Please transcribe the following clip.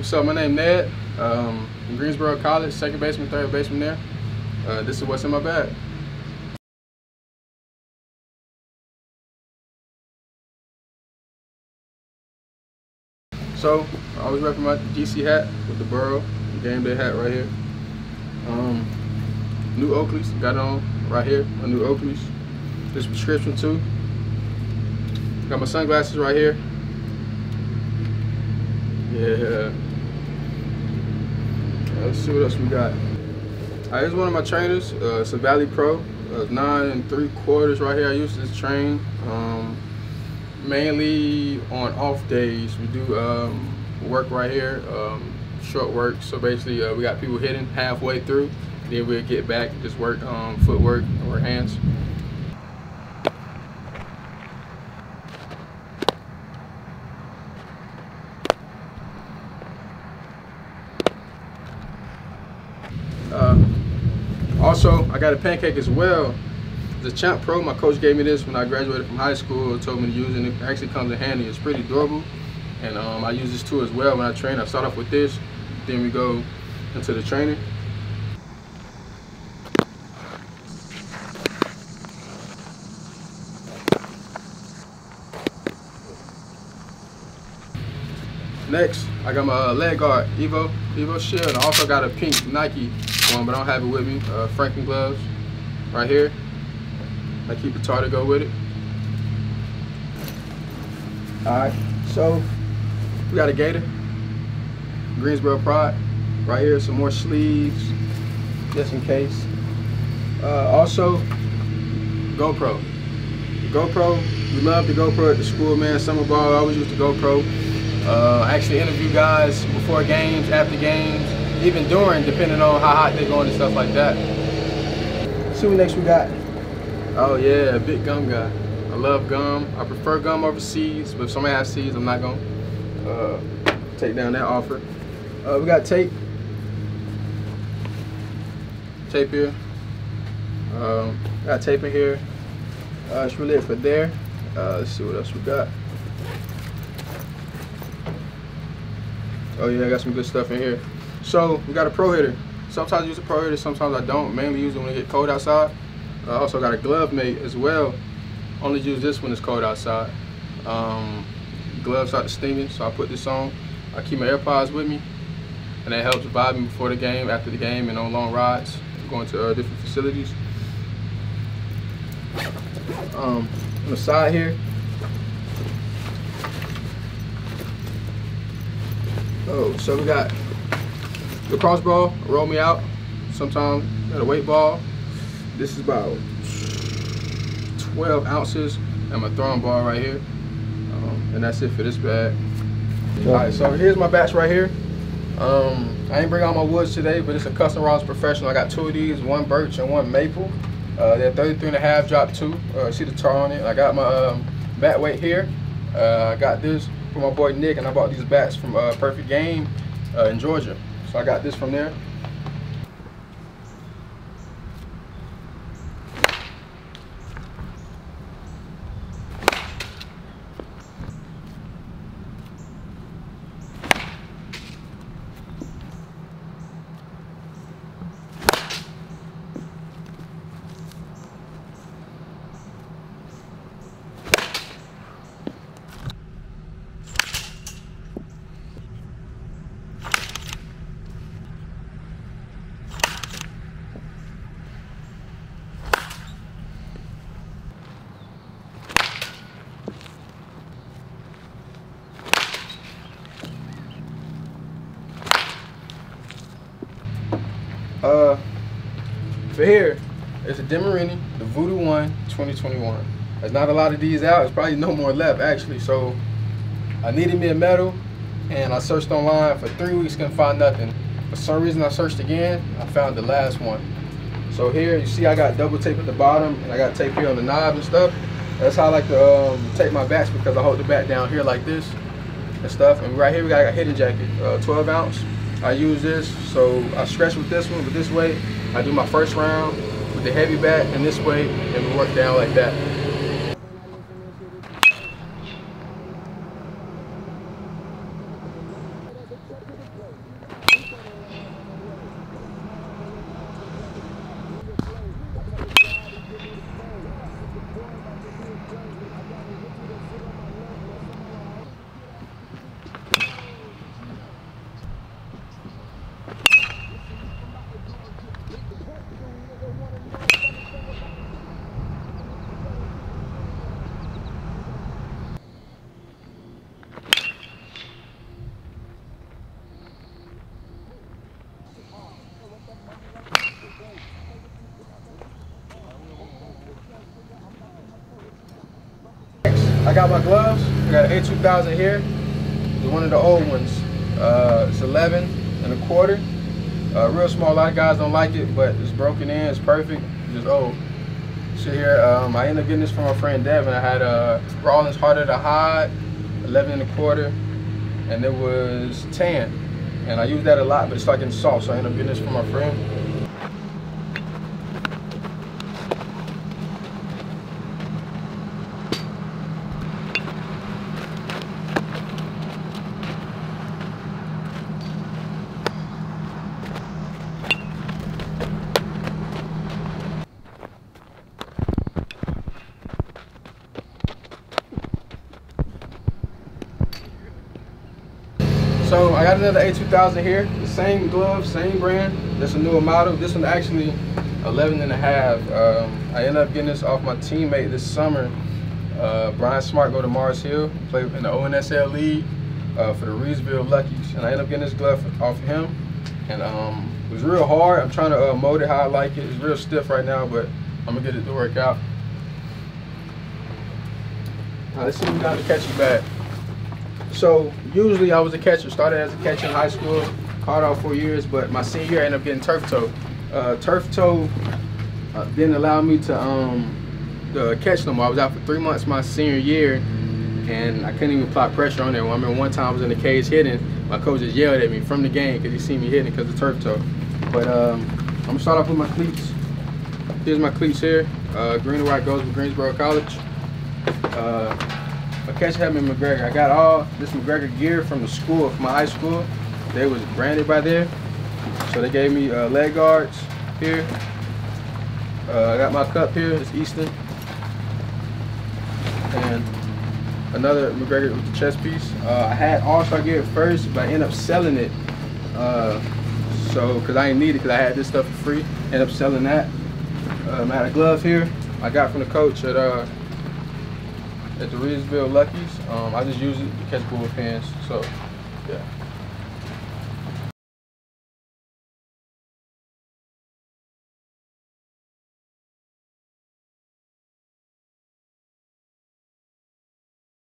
What's up? My name Ned. Um, in Greensboro College, second baseman, third baseman there. Uh, this is what's in my bag. So I always repping my GC hat with the Burrow game day hat right here. Um, new Oakleys, got on right here, my new Oakleys. This prescription too. Got my sunglasses right here. Yeah. Let's see what else we got. All right, here's one of my trainers. Uh, it's a Valley Pro. Uh, nine and three quarters right here. I use this train. Um, mainly on off days. We do um, work right here, um, short work. So basically, uh, we got people hitting halfway through. Then we'll get back, and just work um, footwork or hands. Uh, also, I got a pancake as well. The Champro, my coach gave me this when I graduated from high school. Told me to use it. And it actually comes in handy. It's pretty durable, and um, I use this too as well when I train. I start off with this, then we go into the training. Next, I got my uh, leg guard, Evo, Evo Shield. I also got a pink Nike one, but I don't have it with me. Uh, Franklin gloves, right here. I keep a tar to go with it. All right, so we got a gator, Greensboro Pride, right here. Some more sleeves, just in case. Uh, also, GoPro. GoPro, we love the GoPro at the school, man. Summer ball, I always use the GoPro. Uh, I actually interview guys before games, after games, even during, depending on how hot they're going and stuff like that. See what next we got. Oh yeah, a big gum guy. I love gum. I prefer gum over seeds, but if somebody has seeds, I'm not gonna uh, take down that offer. Uh, we got tape. Tape here. Um, got tape in here. Uh, it's really it for there. Uh, let's see what else we got. Oh yeah, I got some good stuff in here. So we got a pro hitter. Sometimes I use a pro hitter, sometimes I don't. Mainly use it when it get cold outside. I also got a glove mate as well. Only use this when it's cold outside. Um, gloves the steaming, so I put this on. I keep my AirPods with me, and that helps vibe me before the game, after the game, and on long rides, going to uh, different facilities. Um, on the side here, Oh, so we got the crossbow, roll me out. Sometimes got a weight ball. This is about 12 ounces. And my throwing ball right here. Um, and that's it for this bag. All right, so here's my batch right here. Um, I ain't bring all my woods today, but it's a Custom Rods Professional. I got two of these, one birch and one maple. Uh, they're 33 and a half drop two. Uh, see the tar on it. I got my um, bat weight here. Uh, I got this for my boy Nick, and I bought these bats from uh, Perfect Game uh, in Georgia. So I got this from there. Uh, for here, it's a DeMarini, the Voodoo One 2021. There's not a lot of these out. There's probably no more left actually. So I needed me a medal, and I searched online for three weeks, couldn't find nothing. For some reason, I searched again. I found the last one. So here, you see, I got double tape at the bottom, and I got tape here on the knob and stuff. That's how I like to um, tape my bats because I hold the bat down here like this and stuff. And right here, we got a hidden jacket, uh, 12 ounce. I use this, so I stretch with this one, but this way, I do my first round with the heavy bat, and this way, and we work down like that. I got my gloves. I got an A2000 here. It's one of the old ones. Uh, it's 11 and a quarter. Uh, real small. A lot of guys don't like it, but it's broken in. It's perfect. It's just old. So here, um, I ended up getting this from my friend Devin. I had a uh, Harder to Hide, 11 and a quarter, and it was tan. And I use that a lot, but it's like in soft, so I ended up getting this from my friend. So I got another A2000 here, the same glove, same brand. That's a newer model. This one actually 11 and a half. Um, I ended up getting this off my teammate this summer. Uh, Brian Smart go to Mars Hill, play in the ONSL league uh, for the Reidsville Luckies. And I ended up getting this glove off of him. And um, it was real hard. I'm trying to uh, mold it how I like it. It's real stiff right now, but I'm gonna get it to work out. Now we got in the catching bag. So usually I was a catcher. Started as a catcher in high school, caught off for years, but my senior year I ended up getting turf toe. Uh, turf toe uh, didn't allow me to um, to catch no more. I was out for three months my senior year, and I couldn't even apply pressure on it. I remember one time I was in the cage hitting, my coach just yelled at me from the game because he seen me hitting because of turf toe. But um, I'm gonna start off with my cleats. Here's my cleats here. Uh, green and white goes with Greensboro College. Uh, catch him in MacGregor. I got all this MacGregor gear from the school, from my high school. They was branded by there. So they gave me uh, leg guards here. Uh, I got my cup here, it's Easton. And another MacGregor with the chest piece. Uh, I had All-Star gear at first, but I ended up selling it. Uh, so, cause I didn't need it, cause I had this stuff for free. Ended up selling that. Um, I had a glove here. I got from the coach at uh, at the Reidsville Luckies. Um, I just use it to catch bullpens. So, yeah.